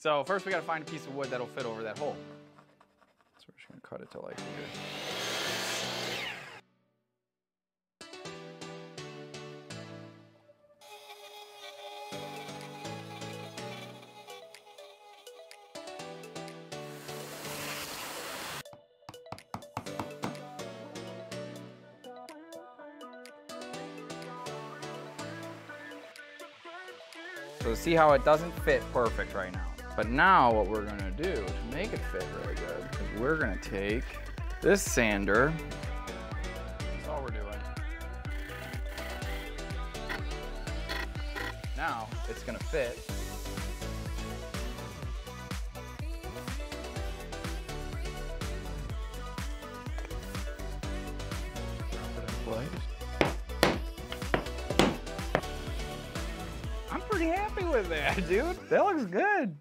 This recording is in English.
So first we gotta find a piece of wood that'll fit over that hole. So we're just gonna cut it to like here. So see how it doesn't fit perfect right now. But now what we're gonna do to make it fit really good is we're gonna take this sander. That's all we're doing. Now it's gonna fit. I'm pretty happy with that, dude. That looks good.